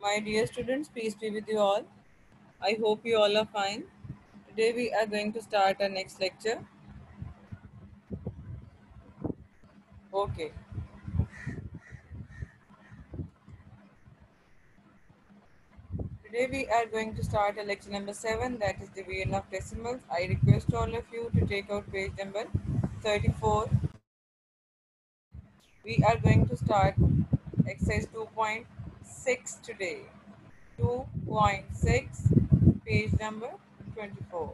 My dear students, peace be with you all. I hope you all are fine. Today we are going to start our next lecture. Okay. Today we are going to start a lecture number 7 that is division of decimals. I request all of you to take out page number 34. We are going to start exercise 2.6 today. 2.6 page number 24.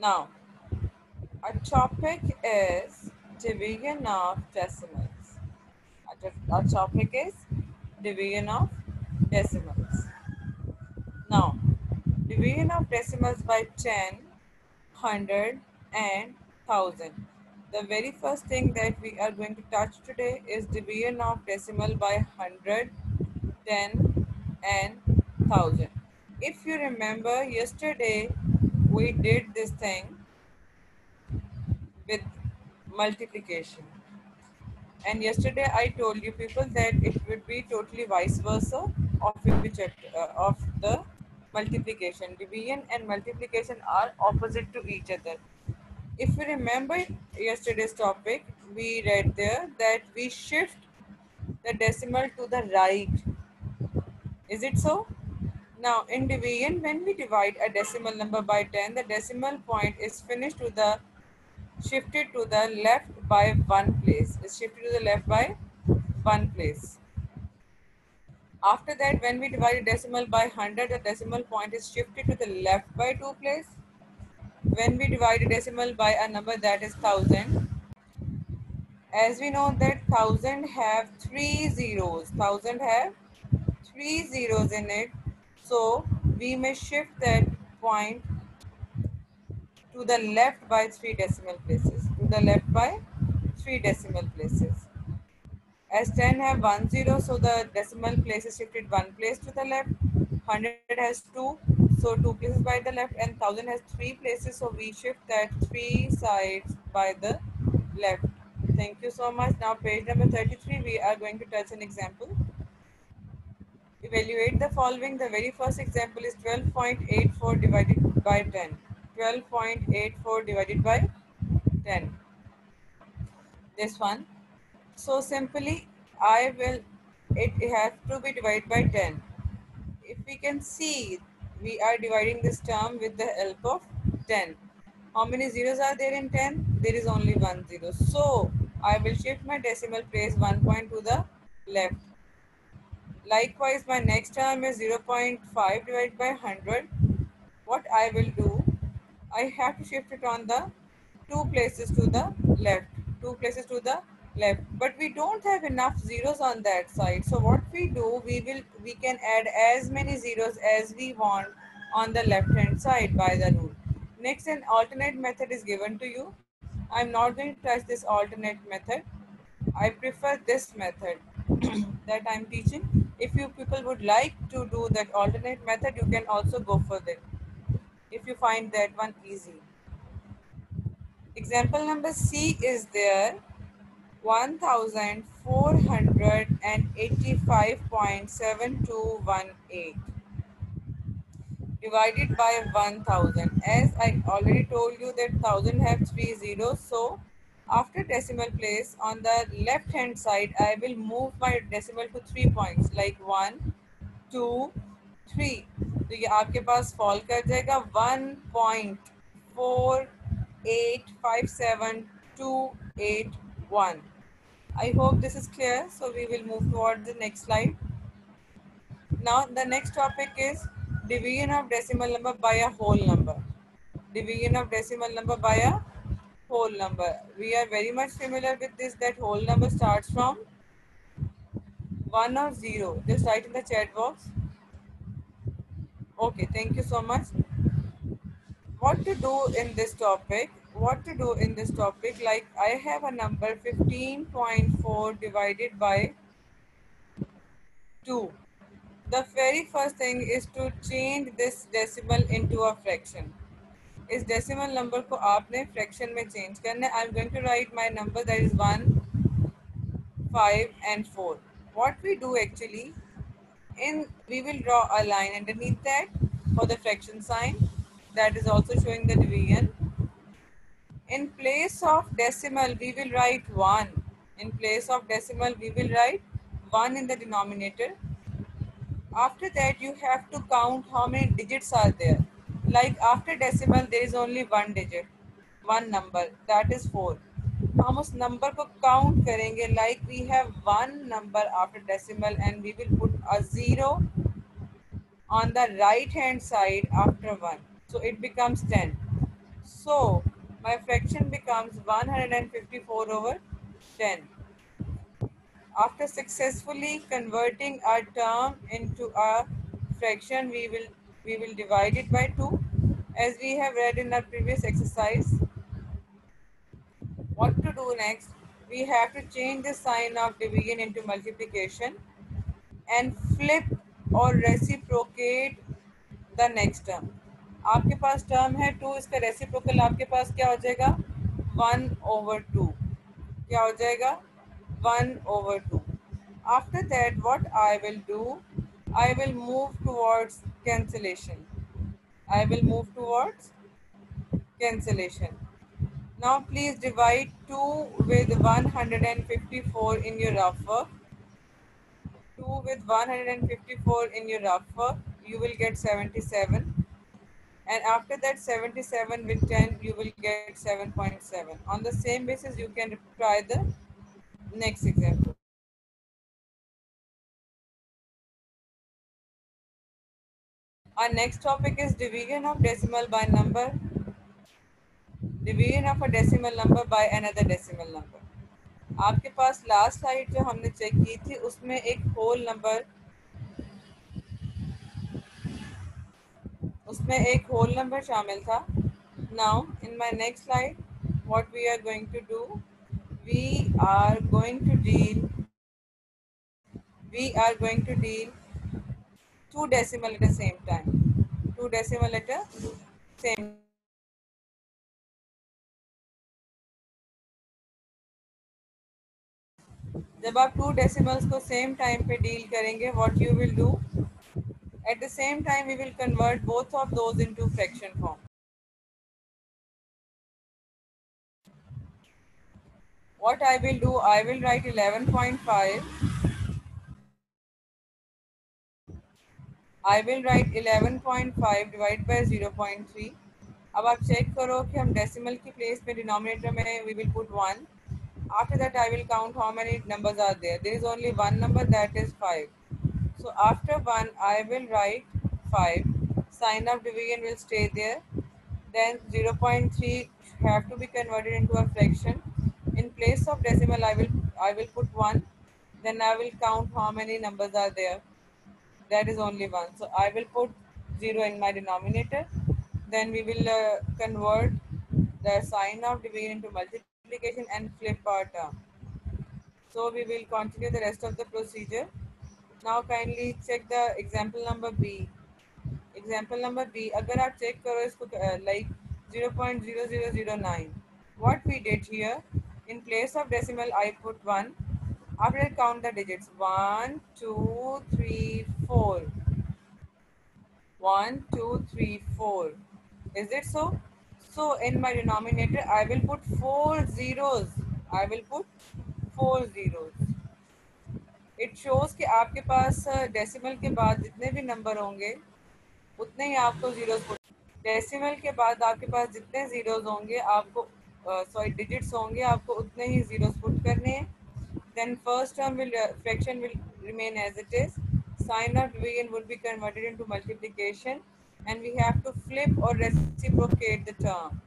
Now, our topic is division of decimals. Our topic is division of decimals. Now, division of decimals by 10, 100 and 1000. The very first thing that we are going to touch today is division of decimal by 100, 10 and 1000. If you remember yesterday we did this thing with multiplication. And yesterday I told you people that it would be totally vice versa of uh, of the multiplication. Division and multiplication are opposite to each other. If you remember yesterday's topic, we read there that we shift the decimal to the right. Is it so? Now in division, when we divide a decimal number by 10, the decimal point is finished to the shifted to the left by one place. Is shifted to the left by one place. After that, when we divide a decimal by 100, the decimal point is shifted to the left by two place. When we divide a decimal by a number that is 1000, as we know that 1000 have three zeros. 1000 have three zeros in it. So we may shift that point to the left by three decimal places. To the left by three decimal places. As 10 have one zero, so the decimal place is shifted one place to the left. 100 has two, so two places by the left, and 1000 has three places, so we shift that three sides by the left. Thank you so much. Now, page number 33, we are going to touch an example. Evaluate the following. The very first example is 12.84 divided by 10. 12.84 divided by 10. This one. So simply, I will, it has to be divided by 10. If we can see, we are dividing this term with the help of 10. How many zeros are there in 10? There is only one zero. So, I will shift my decimal place one point to the left. Likewise, my next term is 0.5 divided by 100. What I will do, I have to shift it on the two places to the left. Two places to the left. But we don't have enough zeros on that side. So what we do, we will we can add as many zeros as we want on the left hand side by the rule. Next, an alternate method is given to you. I'm not going to touch this alternate method. I prefer this method that I'm teaching. If you people would like to do that alternate method, you can also go for that. If you find that one easy. Example number C is there. 1485.7218 divided by 1000 as I already told you that 1000 have three zeros so after decimal place on the left hand side I will move my decimal to three points like one two three तो ये आपके पास fall कर जाएगा one point four eight five seven two eight one I hope this is clear. So we will move toward the next slide. Now the next topic is division of decimal number by a whole number. Division of decimal number by a whole number. We are very much familiar with this that whole number starts from 1 or 0. Just write in the chat box. Okay, thank you so much. What to do in this topic? What to do in this topic? Like I have a number 15.4 divided by 2. The very first thing is to change this decimal into a fraction. इस decimal number को आपने fraction में change करना है I am going to right my number that is one five and four what we do actually in we will draw a line underneath that for the fraction sign that is also showing the division in place of decimal we will write 1 in place of decimal we will write 1 in the denominator after that you have to count how many digits are there like after decimal there is only one digit one number that is 4 हम उस number को count करेंगे like we have one number after decimal and we will put a zero on the right hand side after 1 so it becomes 10 so my fraction becomes 154 over 10 after successfully converting our term into a fraction we will we will divide it by 2 as we have read in our previous exercise what to do next? We have to change the sign of division into multiplication and flip or reciprocate the next term. आपके पास term है two इसका reciprocal आपके पास क्या हो जाएगा? One over to क्या हो जाएगा? One over two after that what I will do I will move towards cancellation I will move towards cancellation. Now please divide 2 with 154 in your rough work. 2 with 154 in your rough work, you will get 77. And after that 77 with 10, you will get 7.7. .7. On the same basis, you can try the next example. Our next topic is division of decimal by number division of a decimal number by another decimal number आपके पास last slide जो हमने check की थी उसमें एक whole number उसमें एक होल नंबर शामिल था। Now in my next slide what we are going to do we are going to deal we are going to deal two decimal at the same time. Two decimal the same जब आप two decimals को same time पे deal करेंगे what you will do eight the same time we will convert both of those into fraction form what I will do, I will write 11.5. I will write 11.5 divided by 0.3. अब आप check करो कि हम decimal की place में denominator में we will put 1 after that I will count how many numbers are there. There is only one number that is 5. So after 1 I will write 5. Sign of division will stay there. Then 0.3 have to be converted into a fraction. In place of decimal I will I will put 1. Then I will count how many numbers are there. That is only 1. So I will put 0 in my denominator. Then we will uh, convert the sign of division into multiplication multiplication and flip our term. So we will continue the rest of the procedure. Now kindly check the example number B. Example number B. अगर आप check करो इसको like 0.0009. What we did here, in place of decimal I put 1. After that count the digits. 1, 2, 3, 4. 1, 2, 3, 4. Is it so? So in my denominator, I will put four zeros. I will put four zeros. It shows कि आपके पास decimal के बाद जितने भी number होंगे, उतने ही आपको zeros decimal के बाद आपके पास जितने जीरोज़ होंगे, आपको सॉरी डिजिट्स होंगे, आपको उतने ही जीरोज़ पुट करने हैं। Then first term will fraction will remain as it is sign of division would be converted into multiplication and we have to flip और reciprocate the term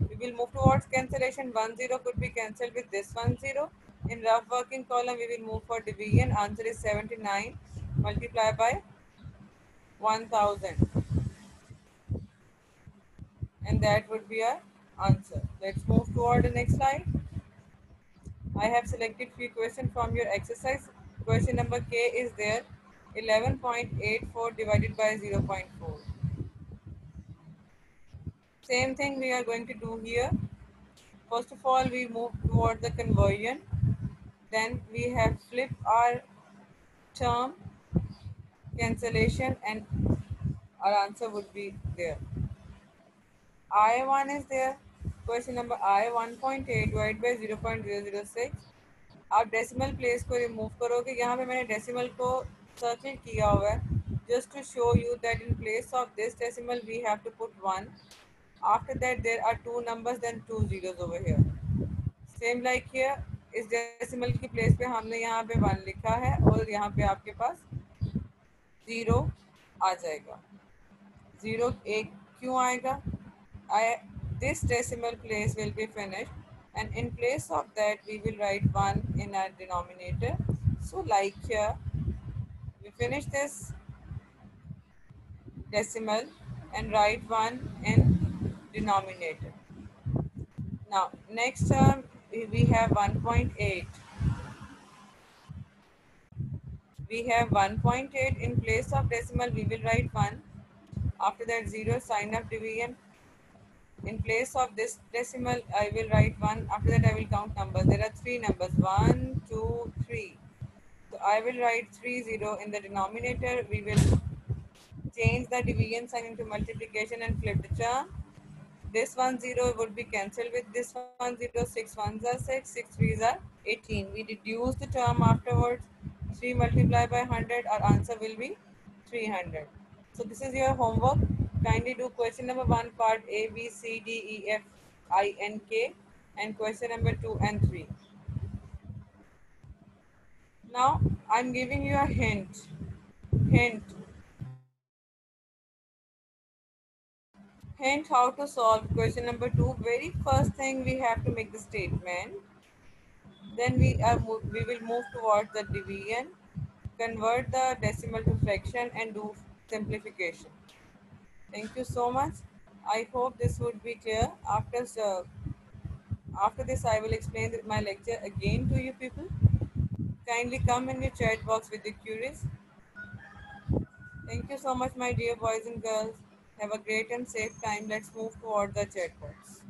we will move towards cancellation 10 could be cancelled with this In rough working column, we will move for division. Answer is 79. Multiply by 1000. And that would be our answer. Let's move toward the next slide. I have selected few questions from your exercise. Question number K is there. 11.84 divided by 0.4. Same thing we are going to do here. First of all, we move toward the conversion. Then we have flip our term cancellation and our answer would be there. I1 is there. Question number I 1.8 divided by 0.006. आप decimal place को remove करोगे यहाँ पे मैंने decimal को circle किया हुआ है just to show you that in place of this decimal we have to put 1 after that there are two numbers then two zeros over here same like here इस decimal की place पे हमने यहाँ पे one लिखा है और यहाँ पे आपके पास ज़ीरो आ जाएगा। ज़ीरो एक क्यों आएगा? I this decimal place will be finish and in place of that we will write one in our denominator so like we finish this decimal and write one in denominator now next term we have 1.8 we have 1.8 in place of decimal we will write 1 after that 0 sign of division in place of this decimal I will write 1 after that I will count numbers. There are three numbers. 1 2 3 so I will write 3 0 in the denominator. We will change the division sign into multiplication and flip the term this 1 0 would be cancelled with this 1 0 6 ones are 6 6 3s are 18 we reduce the term afterwards 3 multiplied by 100 our answer will be 300 so this is your homework Kindly do question number 1 part A, B, C, D, E, F, I, N, K and question number 2 and 3. Now I'm giving you a hint. Hint. Hint how to solve question number 2. Very first thing we have to make the statement. Then we are we will move towards the division, convert the decimal to fraction and do simplification. Thank you so much. I hope this would be clear. After, uh, after this, I will explain my lecture again to you people. Kindly come in the chat box with the queries. Thank you so much, my dear boys and girls. Have a great and safe time. Let's move toward the chat box.